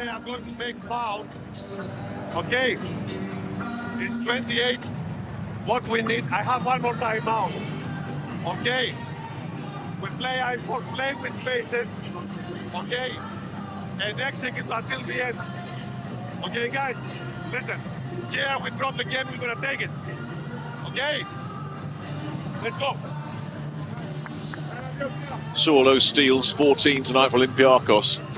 they are going to make foul, okay, it's 28. What we need, I have one more timeout. Okay, we play. I for play with patience. Okay, and execute until the end. Okay, guys, listen. Yeah, we drop the game. We're gonna take it. Okay, let's go. Sorlo steals 14 tonight for Olympiakos.